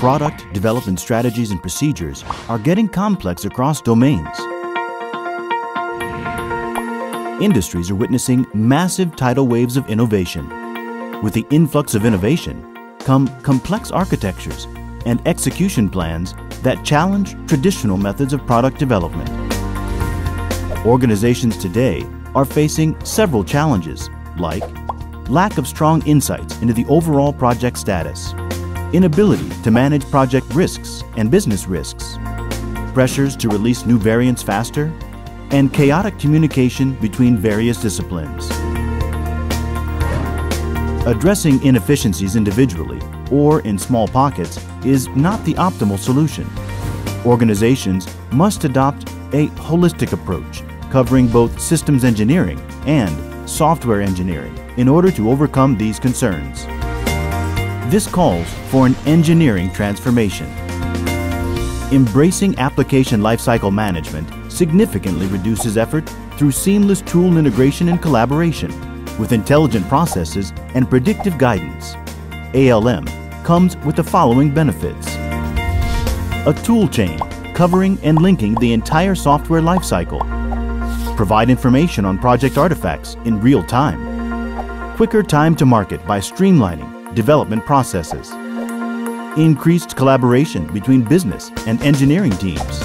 Product development strategies and procedures are getting complex across domains. Industries are witnessing massive tidal waves of innovation. With the influx of innovation come complex architectures and execution plans that challenge traditional methods of product development. Organizations today are facing several challenges like lack of strong insights into the overall project status, inability to manage project risks and business risks, pressures to release new variants faster, and chaotic communication between various disciplines. Addressing inefficiencies individually or in small pockets is not the optimal solution. Organizations must adopt a holistic approach covering both systems engineering and software engineering in order to overcome these concerns. This calls for an engineering transformation. Embracing application lifecycle management significantly reduces effort through seamless tool integration and collaboration with intelligent processes and predictive guidance. ALM comes with the following benefits. A tool chain covering and linking the entire software lifecycle. Provide information on project artifacts in real time. Quicker time to market by streamlining development processes. Increased collaboration between business and engineering teams.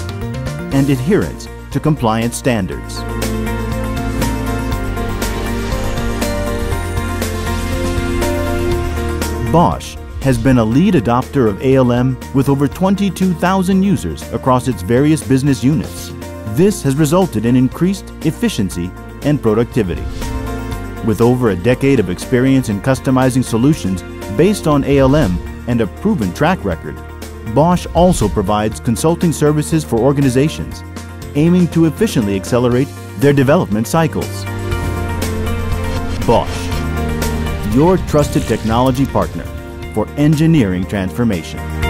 And adherence to compliance standards. Bosch has been a lead adopter of ALM with over 22,000 users across its various business units. This has resulted in increased efficiency and productivity. With over a decade of experience in customizing solutions based on ALM and a proven track record, Bosch also provides consulting services for organizations, aiming to efficiently accelerate their development cycles. Bosch, your trusted technology partner for engineering transformation.